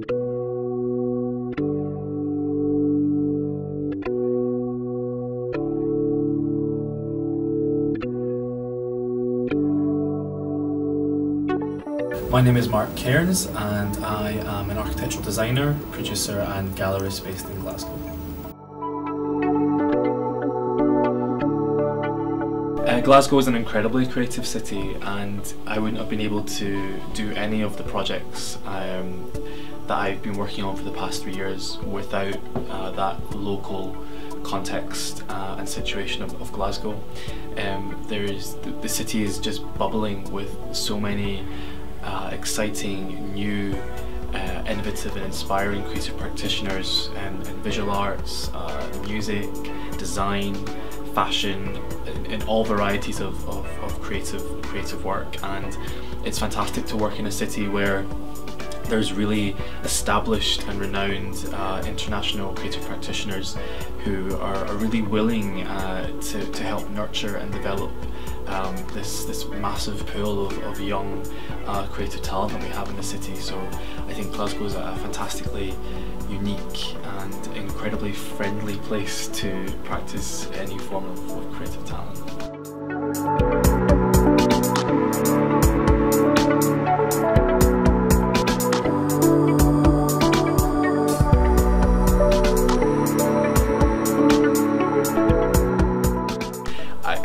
My name is Marc Cairns and I am an architectural designer, producer and gallerist based in Glasgow. Uh, Glasgow is an incredibly creative city and I wouldn't have been able to do any of the projects um, that I've been working on for the past three years without uh, that local context uh, and situation of, of Glasgow. Um, there's the, the city is just bubbling with so many uh, exciting, new, uh, innovative and inspiring creative practitioners in, in visual arts, uh, music, design, fashion, in, all varieties of, of, of, creative creative work. And it's fantastic to work in a city where there's really established and renowned uh, international creative practitioners who are, are really willing uh, to, to help nurture and develop um, this this massive pool of, of young uh, creative talent that we have in the city. So I think Glasgow is a fantastically unique and incredibly friendly place to practice any form of, of creative talent.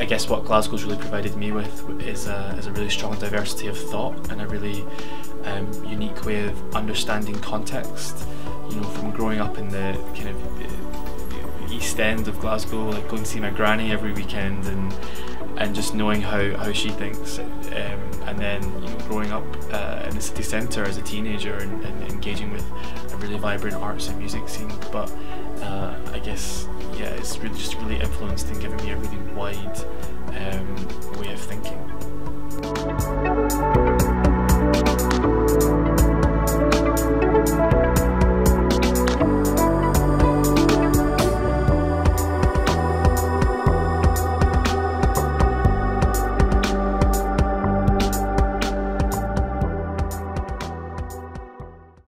I guess what Glasgow's really provided me with is a, is a really strong diversity of thought and a really um, unique way of understanding context. You know, from growing up in the kind of uh, east end of Glasgow, like going to see my granny every weekend and and just knowing how, how she thinks. Um, and then you know, growing up uh, in the city centre as a teenager and, and, engaging with a really vibrant arts and music scene. But uh, I guess, yeah, it's really just really influenced and given me a really wide um, way of thinking.